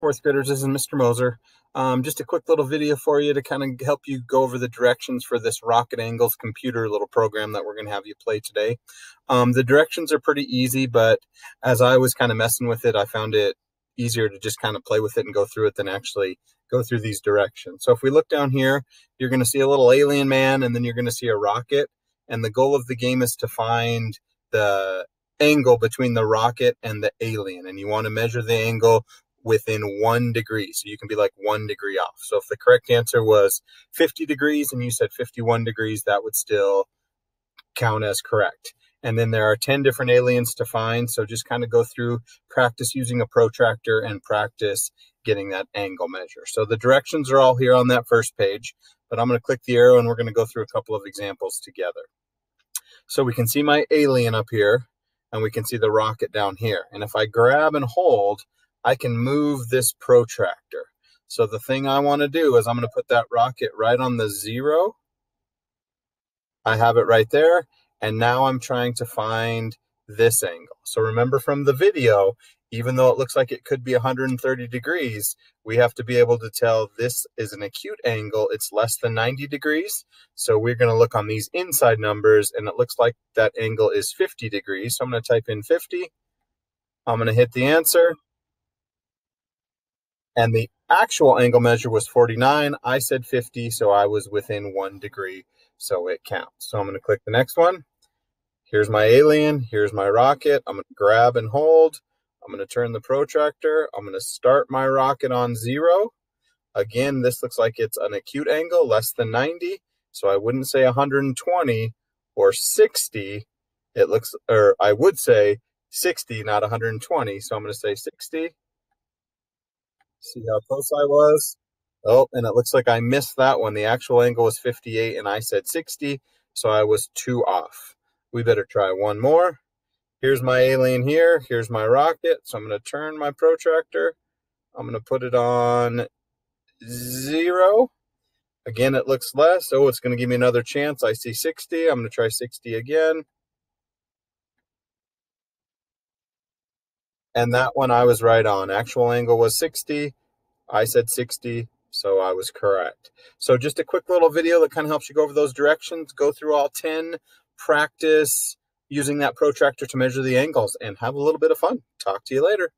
fourth graders, this is Mr. Moser. Um, just a quick little video for you to kind of help you go over the directions for this Rocket Angles computer little program that we're going to have you play today. Um, the directions are pretty easy, but as I was kind of messing with it, I found it easier to just kind of play with it and go through it than actually go through these directions. So if we look down here, you're going to see a little alien man and then you're going to see a rocket. And the goal of the game is to find the angle between the rocket and the alien. And you want to measure the angle within one degree. So you can be like one degree off. So if the correct answer was 50 degrees and you said 51 degrees, that would still count as correct. And then there are 10 different aliens to find. So just kind of go through, practice using a protractor and practice getting that angle measure. So the directions are all here on that first page, but I'm going to click the arrow and we're going to go through a couple of examples together. So we can see my alien up here and we can see the rocket down here. And if I grab and hold, I can move this protractor. So the thing I want to do is I'm going to put that rocket right on the zero. I have it right there. And now I'm trying to find this angle. So remember from the video, even though it looks like it could be 130 degrees, we have to be able to tell this is an acute angle. It's less than 90 degrees. So we're going to look on these inside numbers and it looks like that angle is 50 degrees. So I'm going to type in 50. I'm going to hit the answer and the actual angle measure was 49. I said 50, so I was within one degree, so it counts. So I'm going to click the next one. Here's my alien. Here's my rocket. I'm going to grab and hold. I'm going to turn the protractor. I'm going to start my rocket on zero. Again, this looks like it's an acute angle, less than 90. So I wouldn't say 120 or 60. It looks, or I would say 60, not 120. So I'm going to say 60. See how close I was? Oh, and it looks like I missed that one. The actual angle was 58 and I said 60, so I was two off. We better try one more. Here's my alien here. Here's my rocket. So I'm going to turn my protractor. I'm going to put it on zero. Again, it looks less. Oh, it's going to give me another chance. I see 60. I'm going to try 60 again. And that one I was right on. Actual angle was 60. I said 60, so I was correct. So just a quick little video that kind of helps you go over those directions, go through all 10, practice using that protractor to measure the angles, and have a little bit of fun. Talk to you later.